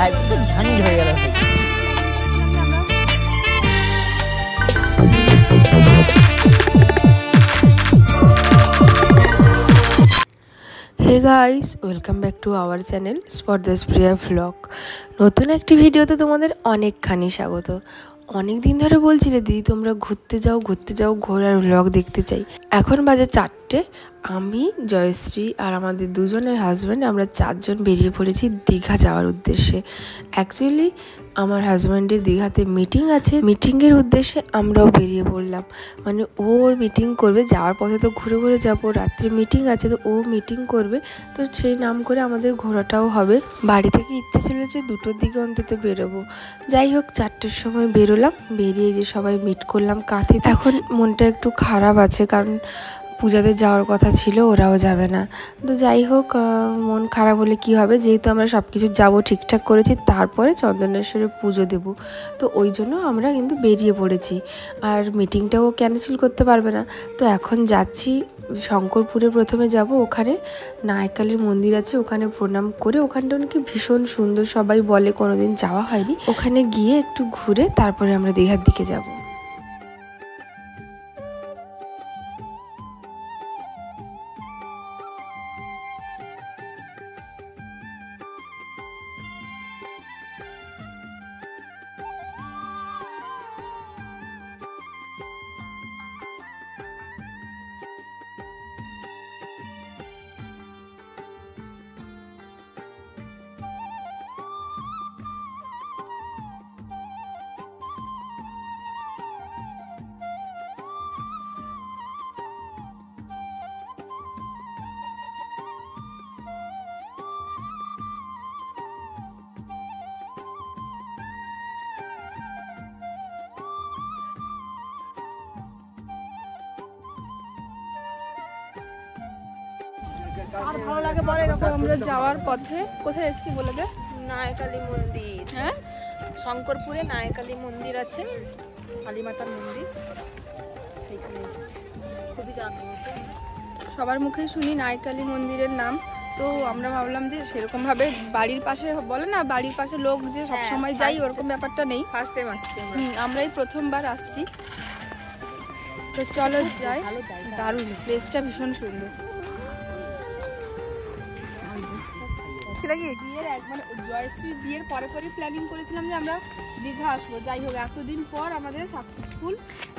Life তো হয়ে গেল। Hey guys welcome back to our channel স্পর্দাস Priya vlog নতুন একটি ভিডিওতে তোমাদের অনেকখানি স্বাগত। অনেক দিন ধরে বলছিলে, দিদি, তোমরা ঘুরতে যাও ঘুরতে যাও ঘোরার ব্লগ দেখতে চাই। এখন বাজে চারটে, আমি, জয়শ্রী আর আমাদের দুজনের হাজব্যান্ড আমরা চারজন বেরিয়ে পড়েছি দীঘা যাওয়ার উদ্দেশ্যে। অ্যাকচুয়ালি আমার হাজব্যান্ডের দীঘাতে মিটিং আছে। মিটিংয়ের উদ্দেশ্যে আমরাও বেরিয়ে পড়লাম। মানে ও ওর মিটিং করবে, যাওয়ার পথে তো ঘুরে ঘুরে যাব, রাত্রে মিটিং আছে তো ও মিটিং করবে। তো সেই নাম করে আমাদের ঘোরাটাও হবে। বাড়ি থেকে ইচ্ছে ছিল যে দুটোর দিকে অন্তত বেরোবো। যাই হোক, চারটের সময় বেরোলাম। বেরিয়ে যে সবাই মিট করলাম কাঁথি এখন মনটা একটু খারাপ আছে, কারণ পূজাতে যাওয়ার কথা ছিল, ওরাও যাবে না। তো যাই হোক মন খারাপ হলে কি হবে? যেহেতু আমরা সব কিছু যাব, ঠিকঠাক করেছি, তারপরে চন্দনেশ্বরে পুজো দেব। তো ওই জন্য আমরা কিন্তু বেরিয়ে পড়েছি। আর মিটিংটাও ক্যান্সেল করতে পারবে না। তো এখন যাচ্ছি, শঙ্করপুরে প্রথমে যাব, ওখানে নায়কালীর মন্দির আছে, ওখানে প্রণাম করে, ওখানটা নাকি ভীষণ সুন্দর, সবাই বলে কোনোদিন যাওয়া হয়নি। ওখানে গিয়ে একটু ঘুরে, তারপরে আমরা দীঘার দিকে যাব। আর ভালো লাগে বলে এরকম আমরা যাওয়ার পথে। কোথায় এসেছি বলে দে। নায়কালী মন্দির। হ্যাঁ? শঙ্করপুরে নায়কালী মন্দির আছে। কালীমাতার মন্দির। সেইখানে এসেছি। খুবই জাগ্রত। সবার মুখেই শুনি নায়কালী মন্দিরের নাম। তো আমরা ভাবলাম যে সেরকম ভাবে বাড়ির পাশে বলে না বাড়ির পাশে লোক যে সব হ্যাঁ, সময় যাই ওরকম ব্যাপারটা নেই। ফার্স্ট টাইম আসছি আমরাই প্রথমবার আসছি। তো চলো যাই। দারুণ। প্লেসটা ভীষণ সুন্দর। বিয়ের এক মানে জয়শ্রীর বিয়ের পরে পরে প্ল্যানিং করেছিলাম যে আমরা দীঘা আসব। যাই হোক এতদিন পর আমাদের সাকসেসফুল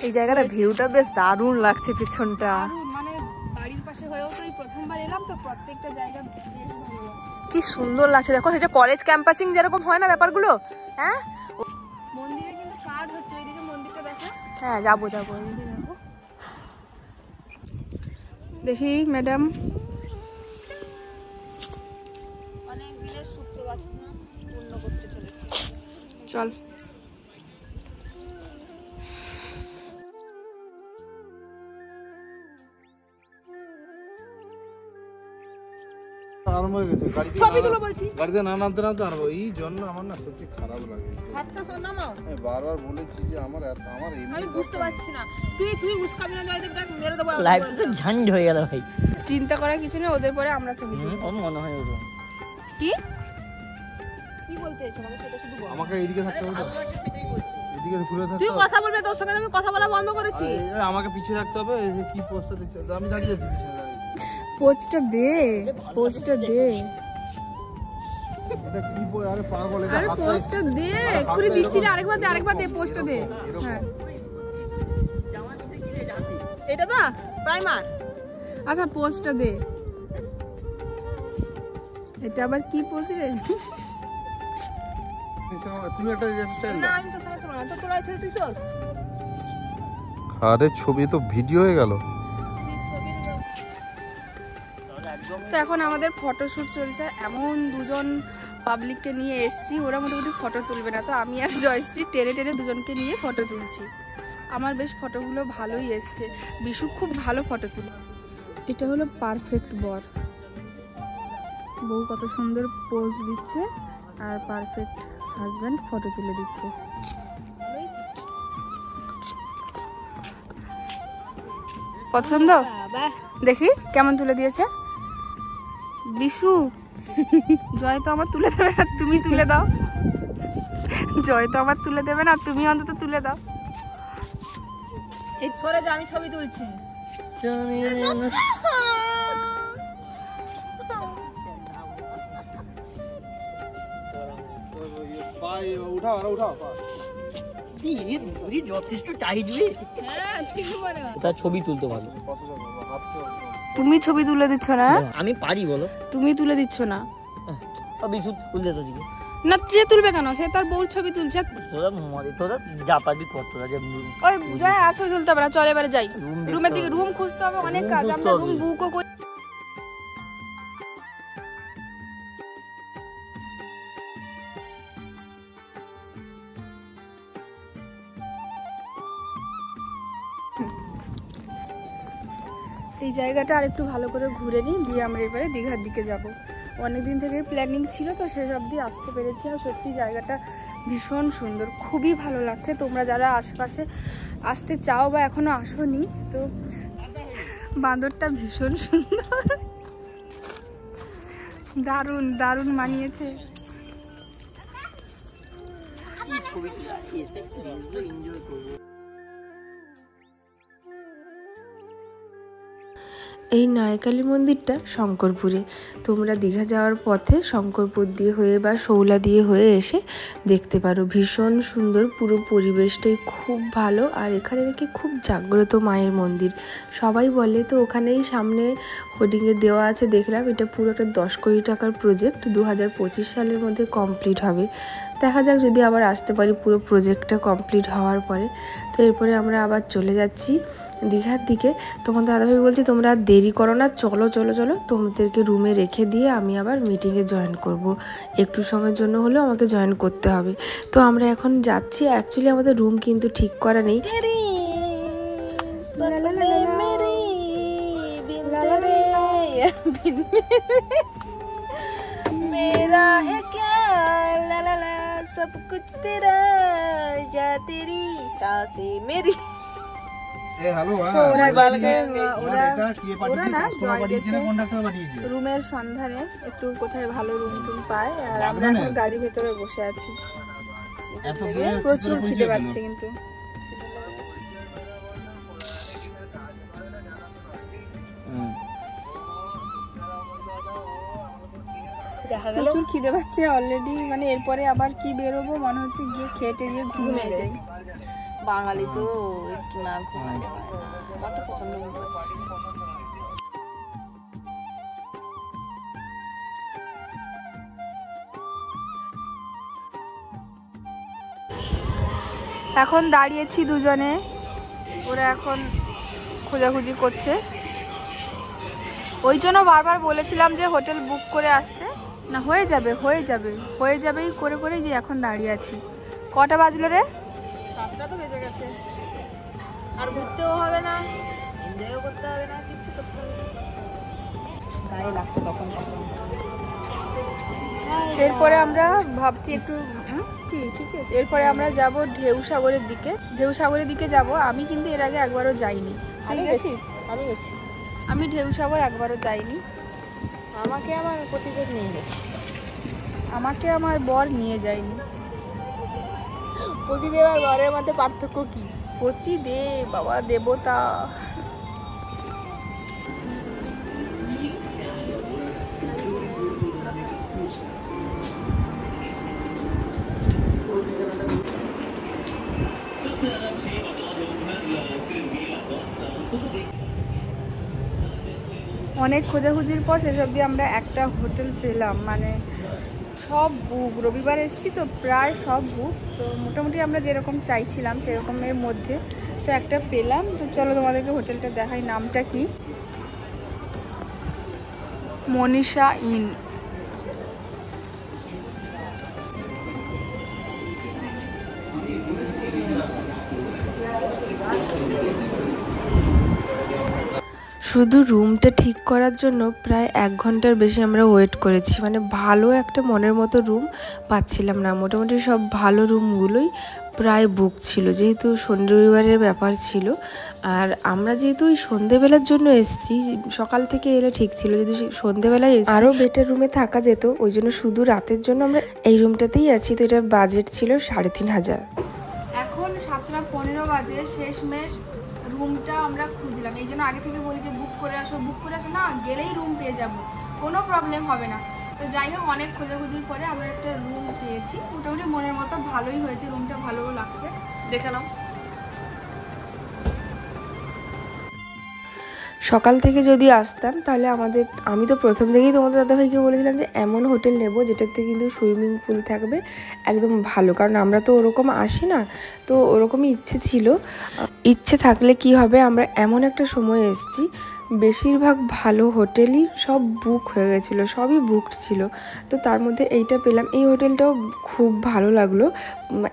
এই জায়গাটা ভিউটা বেশ দারুণ লাগছে পিছনটা। মানে বাড়ির পাশে হয়েও তো এই প্রথমবার এলাম তো প্রত্যেকটা জায়গা বেশ ভালো। কি সুন্দর লাগছে। দেখো এই যে কলেজ ক্যাম্পাসিং যেরকম হয় না ব্যাপারগুলো? হ্যাঁ? মন্দিরে কিন্তু কাজ হচ্ছে ওইদিকে মন্দিরটা দেখো। হ্যাঁ যাব যাব। দেখি। ম্যাডাম চল। আরম্ভ হয়ে গেছে গাড়িতে ছবি না- তুলো বলছি। গাড়িতে না নামতে নামতে আরম্ভ এই জন্য আমার না সত্যি খারাপ লাগে। হাতটা শোন নামাও আমি বারবার বলেছি যে আমার এত আমার এমনি আমি বুঝতে পারছি না। তুই তুই উস্কাবি না জয়দেব দেখ মেরে দেবো লাইফ তো ঝান্ড হয়ে গেল ভাই। চিন্তা করার কিছু নেই ওদের পরে আমরা ছবি তুলবো। মনে হয় ওরকম কি? কি বলতে চাইছো? সেটা বল আমাকে এইদিকে থাকতে হবে তো? এদিকে ঘুরে থাকতে তুই কথা বলবি তোর সঙ্গে তো আমি কথা বলা বন্ধ করেছি। আমাকে পিছিয়ে থাকতে হবে কি পোস্টটা আমি দাঁড়িয়ে আছি পোস্টটা দে পোস্টটা দে। এটা কি বই আরে পাগল এটা আরে পোস্টটা দে দিচ্ছি আরেকবার দে আরেকবার দে পোস্টটা দে। হ্যাঁ। এটা না প্রাইমার আচ্ছা পোস্টটা দে। এটা আবার কি পোস্ট রে? তুমি একটা স্টাইল না আমি তোর সঙ্গে তোলা না। তোর আছে তুই তোর আরে ছবি তো ভিডিও হয়ে গেল। তো এখন আমাদের ফটোশ্যুট চলছে। এমন দুজন পাবলিককে নিয়ে এসছি ওরা মোটামুটি ফটো তুলবে না। তো আমি আর জয়শ্রী টেনে টেনে দুজনকে নিয়ে ফটো তুলছি। আমার বেশ ফটোগুলো ভালোই এসছে। বিশু খুব ভালো ফটো তুলে। এটা হলো পারফেক্ট বর। বউ কত সুন্দর পোজ দিচ্ছে আর পারফেক্ট হাজব্যান্ড ফটো তুলে দিচ্ছে। পছন্দ? দেখি কেমন তুলে দিয়েছে? বিশু জয় তো আমার তুলে দেবে না তুমি তুলে দাও। জয় তো আমার তুলে দেবে না তুমি অন্তত তুলে দাও। এই সরে যা আমি ছবি তুলছি। উঠাও আর উঠাও যথেষ্ট টাইট রে ঠিক বলে তার ছবি তুলতে ভালো। তুমি ছবি তুলে দিচ্ছ না? আমি পারি বলো। তুমি তুলে দিচ্ছ না? সবই তুলতে তো দিকে না যে তুলবে কেন? সে তার বউর ছবি তুলছে। তোরা মজা তোরা যা পারবি কর তোরা যে ওই জয় আর ছবি তুলতে না চল এবারে যাই। রুমের দিকে রুম খুঁজতে হবে অনেক কাজ আমরা রুম। বুকও করি। এই জায়গাটা আর একটু ভালো করে ঘুরে নিই, দিয়ে আমরা এবারে দীঘার দিকে যাব। অনেকদিন থেকে প্ল্যানিং ছিল তো সেসব দিয়ে আসতে পেরেছি আর সত্যি জায়গাটা ভীষণ সুন্দর, খুবই ভালো লাগছে। তোমরা যারা আশেপাশে আসতে চাও বা এখনও আসোনি, তো বাঁদরটা ভীষণ সুন্দর। দারুণ দারুণ মানিয়েছে। এসে এনজয় করব। এই নায়কালী মন্দিরটা শঙ্করপুরে। তোমরা দীঘা যাওয়ার পথে শঙ্করপুর দিয়ে হয়ে বা শৌলা দিয়ে হয়ে এসে দেখতে পারো। ভীষণ সুন্দর পুরো পরিবেশটাই খুব ভালো আর এখানে নাকি খুব জাগ্রত মায়ের মন্দির। সবাই বলে তো ওখানেই সামনে হোর্ডিংয়ে দেওয়া আছে, দেখলাম এটা পুরো একটা দশ কোটি টাকার প্রজেক্ট দু হাজার পঁচিশ সালের মধ্যে কমপ্লিট হবে। দেখা যাক যদি আবার আসতে পারি পুরো প্রজেক্টটা কমপ্লিট হওয়ার পরে। তো এরপরে আমরা আবার চলে যাচ্ছি। দীঘার দিকে তোমার দাদাভাই বলছে তোমরা আর দেরি করো না চলো চলো চলো তোমাদেরকে রুমে রেখে দিয়ে আমি আবার মিটিংয়ে জয়েন করব একটু সময়ের জন্য হলেও আমাকে জয়েন করতে হবে তো আমরা এখন যাচ্ছি অ্যাকচুয়ালি আমাদের রুম কিন্তু ঠিক করা নেই मेरा है क्या ला ला ला सब कुछ तेरा या तेरी सांसें मेरी রুমের সন্ধানে একটু কোথায় ভালো রুম টুম পায় আর আমরা এখন গাড়ির ভেতরে বসে আছি। প্রচুর খিদে পাচ্ছে কিন্তু। প্রচুর খিদে পাচ্ছে অলরেডি মানে এরপরে আবার কি বেরোবো মনে হচ্ছে গিয়ে খেয়ে টেরিয়ে ঘুমিয়ে যাই। বাঙালি তো একটু না ঘুমালে হয় না। আমার তো প্রচণ্ড ঘুম এখন দাঁড়িয়েছি দুজনে। ওরা এখন খোঁজাখুঁজি করছে। ওই জন্য বারবার বলেছিলাম যে হোটেল বুক করে আসতে। না, হয়ে যাবে হয়ে যাবে। হয়ে যাবেই করে করে যে এখন দাঁড়িয়ে আছি। কটা বাজলো রে? সাতটা তো বেজে গেছে। আর ঘুরতেও হবে না এনজয়ও করতে হবে না কিচ্ছু করতে হবে গায়ে লাগতো তখন তখন এরপরে আমরা ভাবছি একটু কি? ঠিক আছে। এরপরে আমরা যাব ঢেউ সাগরের দিকে। ঢেউ সাগরের দিকে যাব। আমি কিন্তু এর আগে একবারও যাইনি। আমি ঠিক গেছি আছে? আমি গেছি। আমি ঢেউ সাগর একবারও যাইনি। আমাকে আমার প্রতিযোগ নিয়ে গেছে। আমাকে আমার বর নিয়ে যায়নি। প্রতিদেব আর ঘরের মধ্যে পার্থক্য কি? পতি দে বাবা দেবতা। অনেক খোঁজাখুঁজির পর সেসব দিয়ে আমরা একটা হোটেল পেলাম। মানে সব বুক, রবিবার এসেছি তো প্রায় সব বুক, তো মোটামুটি আমরা যেরকম চাইছিলাম সেরকমের মধ্যে তো একটা পেলাম। তো চলো তোমাদেরকে হোটেলটা দেখাই, নামটা কি? মনীষা ইন। শুধু রুমটা ঠিক করার জন্য প্রায় এক ঘণ্টার বেশি আমরা ওয়েট করেছি। মানে ভালো একটা মনের মতো রুম পাচ্ছিলাম না। মোটামুটি সব ভালো রুমগুলোই প্রায় বুক ছিল। যেহেতু শনি রবিবারের ব্যাপার ছিল। আর আমরা যেহেতু ওই সন্ধেবেলার জন্য এসেছি সকাল থেকে এলে ঠিক ছিল। যদি সে- সন্ধেবেলায় এসেছি আরও বেটার রুমে থাকা যেত। ওই জন্য শুধু রাতের জন্য আমরা এই রুমটাতেই আছি। তো এটার বাজেট ছিল সাড়ে তিন হাজার। এখন সাতটা পনেরো বাজে। শেষমেশ রুমটা আমরা খুঁজলাম। এই জন্য আগে থেকে বলি যে বুক করে আসো বুক করে আসো, না, গেলেই রুম পেয়ে যাব। কোনো প্রবলেম হবে না। তো যাই হোক, অনেক খোঁজাখুঁজির পরে আমরা একটা রুম পেয়েছি। মোটামুটি মনের মতো ভালোই হয়েছে রুমটা ভালোও লাগছে। দেখে নাও। সকাল থেকে যদি আসতাম, তাহলে আমাদের, আমি তো প্রথম থেকেই তোমাদের দাদাভাইকে বলেছিলাম যে এমন হোটেল নেব যেটাতে কিন্তু সুইমিং পুল থাকবে একদম ভালো। কারণ আমরা তো ওরকম আসি না, তো ওরকমই ইচ্ছে ছিল। ইচ্ছে থাকলে কি হবে, আমরা এমন একটা সময় এসেছি বেশিরভাগ ভালো হোটেলই সব বুক হয়ে গেছিল, সবই বুকড ছিল। তো তার মধ্যে এইটা পেলাম। এই হোটেলটাও খুব ভালো লাগল।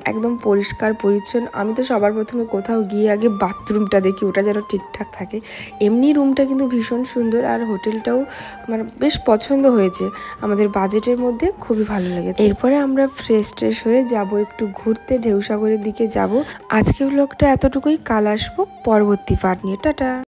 একদম পরিষ্কার, পরিচ্ছন্ন। আমি তো সবার প্রথমে কোথাও গিয়ে আগে বাথরুমটা দেখি, ওটা যেন ঠিকঠাক থাকে। এমনি রুমটা কিন্তু ভীষণ সুন্দর আর হোটেলটাও মানে বেশ পছন্দ হয়েছে। আমাদের বাজেটের মধ্যে খুবই ভালো লেগেছে। এরপরে আমরা ফ্রেশ ট্রেশ হয়ে যাব, একটু ঘুরতে ঢেউসাগরের দিকে যাব। আজকে ব্লগটা এতটুকুই। কাল আসব পরবর্তী পার্ট নিয়ে। টাটা!